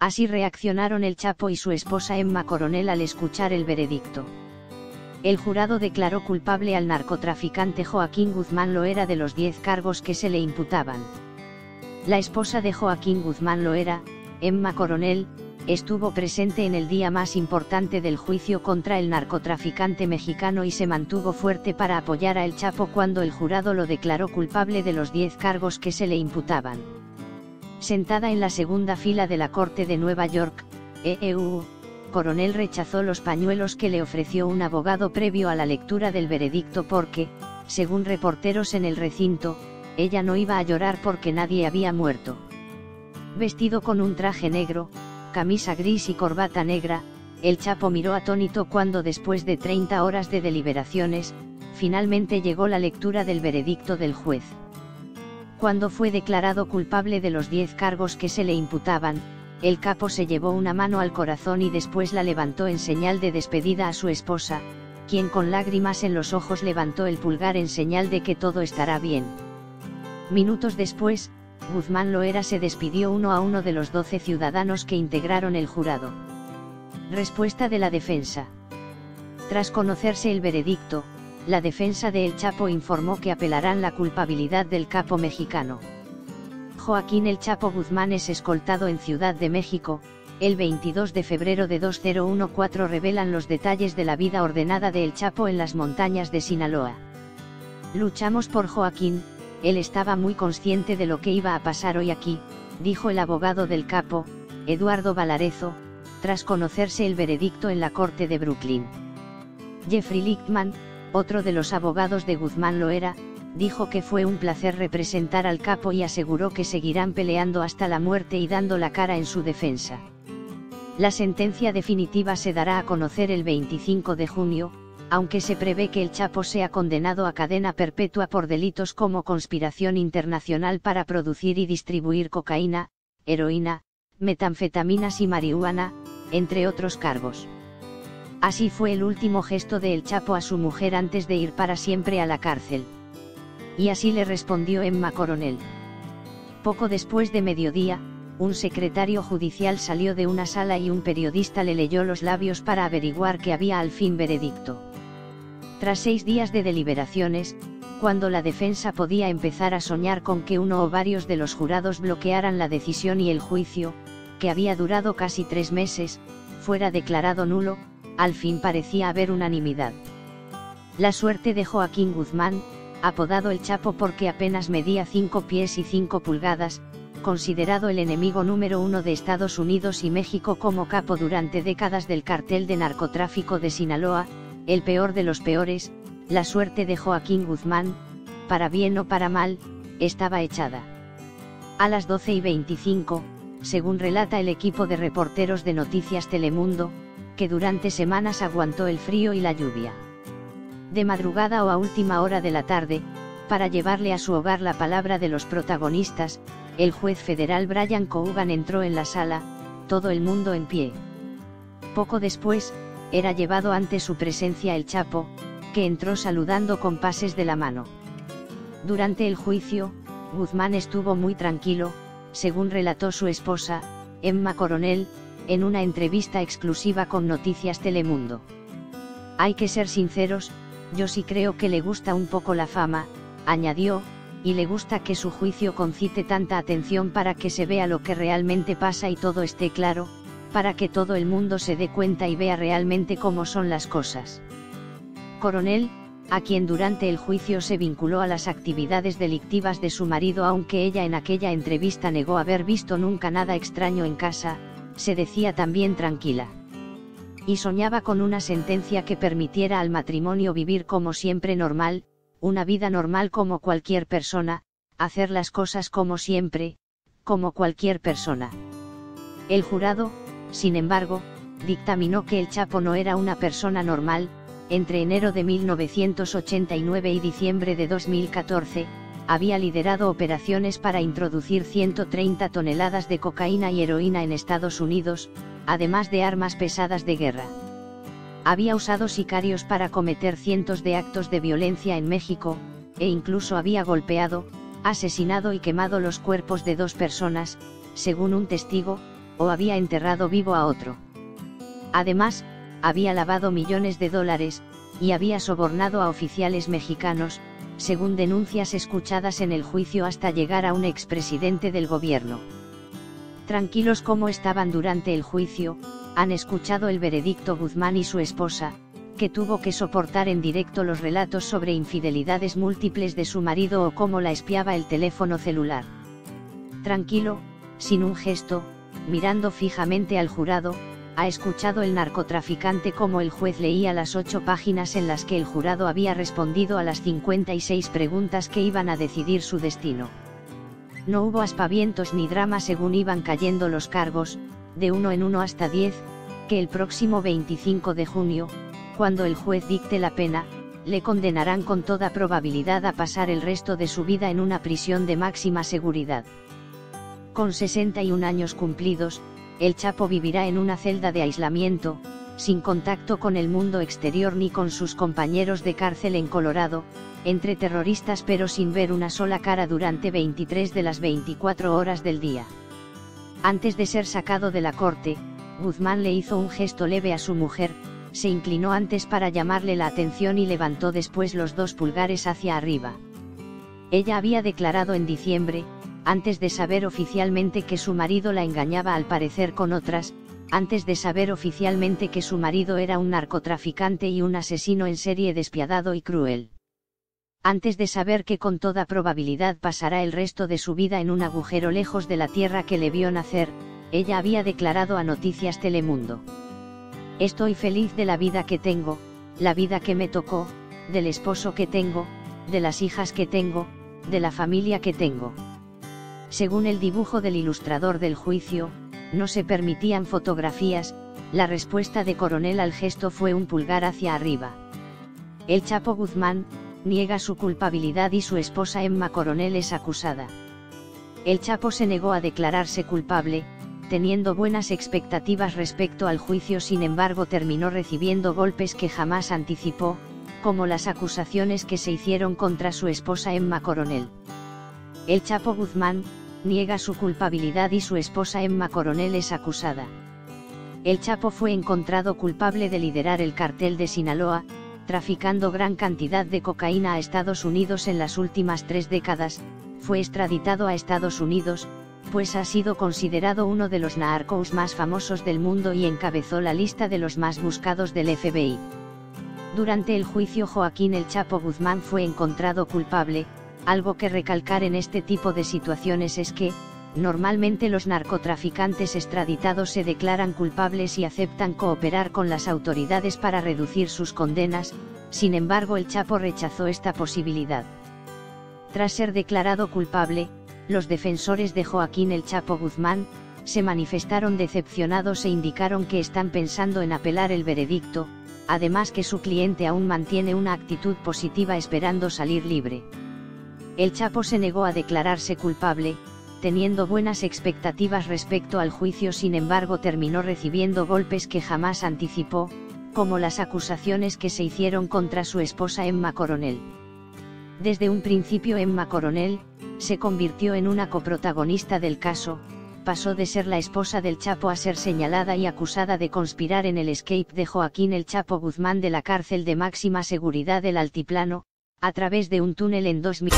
Así reaccionaron el Chapo y su esposa Emma Coronel al escuchar el veredicto. El jurado declaró culpable al narcotraficante Joaquín Guzmán Loera de los 10 cargos que se le imputaban. La esposa de Joaquín Guzmán Loera, Emma Coronel, estuvo presente en el día más importante del juicio contra el narcotraficante mexicano y se mantuvo fuerte para apoyar a El Chapo cuando el jurado lo declaró culpable de los 10 cargos que se le imputaban. Sentada en la segunda fila de la Corte de Nueva York, EEU, Coronel rechazó los pañuelos que le ofreció un abogado previo a la lectura del veredicto porque, según reporteros en el recinto, ella no iba a llorar porque nadie había muerto. Vestido con un traje negro, camisa gris y corbata negra, el Chapo miró atónito cuando después de 30 horas de deliberaciones, finalmente llegó la lectura del veredicto del juez. Cuando fue declarado culpable de los 10 cargos que se le imputaban, el capo se llevó una mano al corazón y después la levantó en señal de despedida a su esposa, quien con lágrimas en los ojos levantó el pulgar en señal de que todo estará bien. Minutos después, Guzmán Loera se despidió uno a uno de los 12 ciudadanos que integraron el jurado. Respuesta de la defensa. Tras conocerse el veredicto, la defensa de El Chapo informó que apelarán la culpabilidad del capo mexicano. Joaquín El Chapo Guzmán es escoltado en Ciudad de México, el 22 de febrero de 2014 revelan los detalles de la vida ordenada de El Chapo en las montañas de Sinaloa. Luchamos por Joaquín, él estaba muy consciente de lo que iba a pasar hoy aquí, dijo el abogado del capo, Eduardo Valarezo, tras conocerse el veredicto en la corte de Brooklyn. Jeffrey Lichtman, otro de los abogados de Guzmán Loera, dijo que fue un placer representar al capo y aseguró que seguirán peleando hasta la muerte y dando la cara en su defensa. La sentencia definitiva se dará a conocer el 25 de junio, aunque se prevé que el Chapo sea condenado a cadena perpetua por delitos como conspiración internacional para producir y distribuir cocaína, heroína, metanfetaminas y marihuana, entre otros cargos. Así fue el último gesto de El Chapo a su mujer antes de ir para siempre a la cárcel. Y así le respondió Emma Coronel. Poco después de mediodía, un secretario judicial salió de una sala y un periodista le leyó los labios para averiguar que había al fin veredicto. Tras seis días de deliberaciones, cuando la defensa podía empezar a soñar con que uno o varios de los jurados bloquearan la decisión y el juicio, que había durado casi tres meses, fuera declarado nulo, al fin parecía haber unanimidad. La suerte de Joaquín Guzmán, apodado el Chapo porque apenas medía 5 pies y 5 pulgadas, considerado el enemigo número uno de Estados Unidos y México como capo durante décadas del cartel de narcotráfico de Sinaloa, el peor de los peores, la suerte de Joaquín Guzmán, para bien o para mal, estaba echada. A las 12 y 25, según relata el equipo de reporteros de Noticias Telemundo, que durante semanas aguantó el frío y la lluvia. De madrugada o a última hora de la tarde, para llevarle a su hogar la palabra de los protagonistas, el juez federal Brian Cougan entró en la sala, todo el mundo en pie. Poco después, era llevado ante su presencia el Chapo, que entró saludando con pases de la mano. Durante el juicio, Guzmán estuvo muy tranquilo, según relató su esposa, Emma Coronel, en una entrevista exclusiva con Noticias Telemundo. Hay que ser sinceros, yo sí creo que le gusta un poco la fama, añadió, y le gusta que su juicio concite tanta atención para que se vea lo que realmente pasa y todo esté claro, para que todo el mundo se dé cuenta y vea realmente cómo son las cosas. Coronel, a quien durante el juicio se vinculó a las actividades delictivas de su marido aunque ella en aquella entrevista negó haber visto nunca nada extraño en casa, se decía también tranquila. Y soñaba con una sentencia que permitiera al matrimonio vivir como siempre normal, una vida normal como cualquier persona, hacer las cosas como siempre, como cualquier persona. El jurado, sin embargo, dictaminó que el Chapo no era una persona normal, entre enero de 1989 y diciembre de 2014, había liderado operaciones para introducir 130 toneladas de cocaína y heroína en Estados Unidos, además de armas pesadas de guerra. Había usado sicarios para cometer cientos de actos de violencia en México, e incluso había golpeado, asesinado y quemado los cuerpos de dos personas, según un testigo, o había enterrado vivo a otro. Además, había lavado millones de dólares, y había sobornado a oficiales mexicanos, según denuncias escuchadas en el juicio hasta llegar a un expresidente del gobierno. Tranquilos como estaban durante el juicio, han escuchado el veredicto Guzmán y su esposa, que tuvo que soportar en directo los relatos sobre infidelidades múltiples de su marido o cómo la espiaba el teléfono celular. Tranquilo, sin un gesto, mirando fijamente al jurado, ha escuchado el narcotraficante como el juez leía las ocho páginas en las que el jurado había respondido a las 56 preguntas que iban a decidir su destino. No hubo aspavientos ni drama según iban cayendo los cargos, de uno en uno hasta diez, que el próximo 25 de junio, cuando el juez dicte la pena, le condenarán con toda probabilidad a pasar el resto de su vida en una prisión de máxima seguridad. Con 61 años cumplidos, el Chapo vivirá en una celda de aislamiento, sin contacto con el mundo exterior ni con sus compañeros de cárcel en Colorado, entre terroristas pero sin ver una sola cara durante 23 de las 24 horas del día. Antes de ser sacado de la corte, Guzmán le hizo un gesto leve a su mujer, se inclinó antes para llamarle la atención y levantó después los dos pulgares hacia arriba. Ella había declarado en diciembre, antes de saber oficialmente que su marido la engañaba al parecer con otras, antes de saber oficialmente que su marido era un narcotraficante y un asesino en serie despiadado y cruel. Antes de saber que con toda probabilidad pasará el resto de su vida en un agujero lejos de la tierra que le vio nacer, ella había declarado a Noticias Telemundo. Estoy feliz de la vida que tengo, la vida que me tocó, del esposo que tengo, de las hijas que tengo, de la familia que tengo. Según el dibujo del ilustrador del juicio, no se permitían fotografías, la respuesta de Coronel al gesto fue un pulgar hacia arriba. El Chapo Guzmán, niega su culpabilidad y su esposa Emma Coronel es acusada. El Chapo se negó a declararse culpable, teniendo buenas expectativas respecto al juicio sin embargo terminó recibiendo golpes que jamás anticipó, como las acusaciones que se hicieron contra su esposa Emma Coronel. El Chapo Guzmán, niega su culpabilidad y su esposa Emma Coronel es acusada. El Chapo fue encontrado culpable de liderar el cartel de Sinaloa, traficando gran cantidad de cocaína a Estados Unidos en las últimas tres décadas, fue extraditado a Estados Unidos, pues ha sido considerado uno de los narcos más famosos del mundo y encabezó la lista de los más buscados del FBI. Durante el juicio Joaquín El Chapo Guzmán fue encontrado culpable, algo que recalcar en este tipo de situaciones es que, normalmente los narcotraficantes extraditados se declaran culpables y aceptan cooperar con las autoridades para reducir sus condenas, sin embargo el Chapo rechazó esta posibilidad. Tras ser declarado culpable, los defensores de Joaquín el Chapo Guzmán, se manifestaron decepcionados e indicaron que están pensando en apelar el veredicto, además que su cliente aún mantiene una actitud positiva esperando salir libre. El Chapo se negó a declararse culpable, teniendo buenas expectativas respecto al juicio sin embargo terminó recibiendo golpes que jamás anticipó, como las acusaciones que se hicieron contra su esposa Emma Coronel. Desde un principio Emma Coronel, se convirtió en una coprotagonista del caso, pasó de ser la esposa del Chapo a ser señalada y acusada de conspirar en el escape de Joaquín el Chapo Guzmán de la cárcel de máxima seguridad del Altiplano, a través de un túnel en 2000.